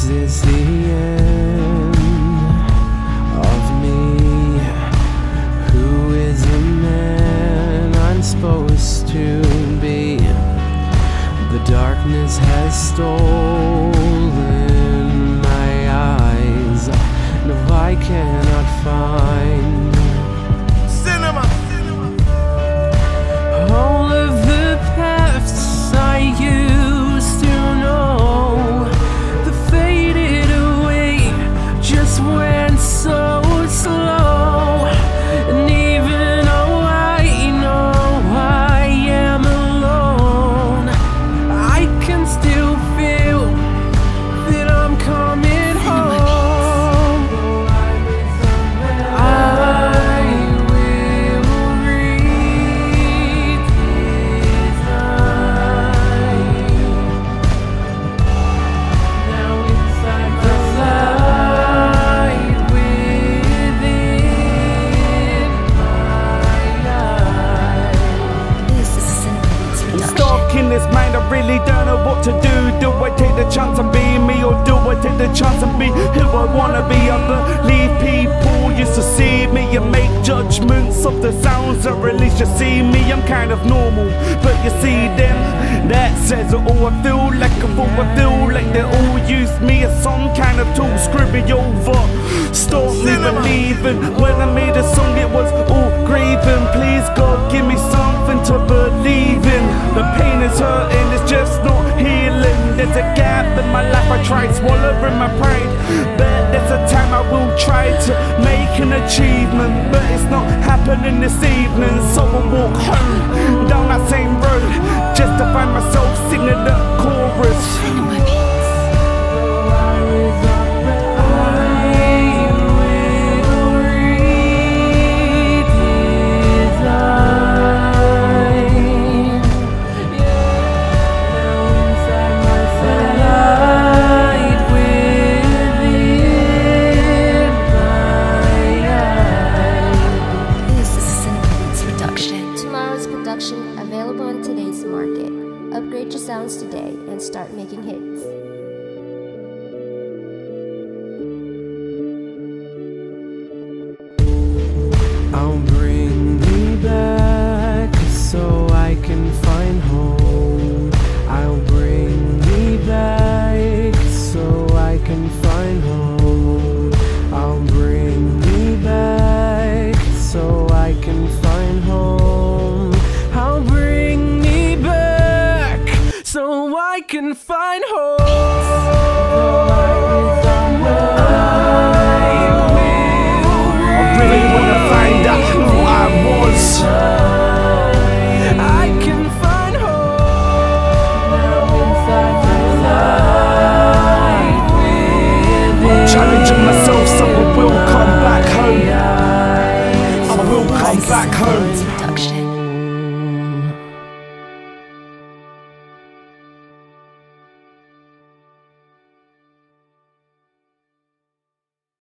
This is the end of me. Who is man I'm supposed to be? The darkness has stolen my eyes, No, I cannot find. Man, I really don't know what to do. Do I take the chance and being me Or do I take the chance and being who I wanna be? I believe people used to see me And make judgments of the sounds that release. You see me, I'm kind of normal But you see them, that says it all. I feel like a fool, I feel like they all use me As some kind of tool, screw me over Stop me believing When I made a song it was all grieving. Please God give me some hurting, it's just not healing. There's a gap in my life. I tried swallowing my pride. But there's a time I will try to make an achievement. But it's not happening this evening. So I'll walk home down that same road just to find Your sounds today and start making hits. I'm. I can find hope